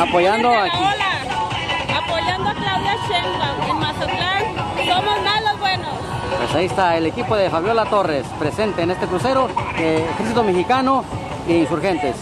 Apoyando a Apoyando a Claudia Sheinbaum. En Mazatlán somos malos buenos. Pues ahí está el equipo de Fabiola Torres presente en este crucero, eh, Ejército Mexicano e Insurgentes.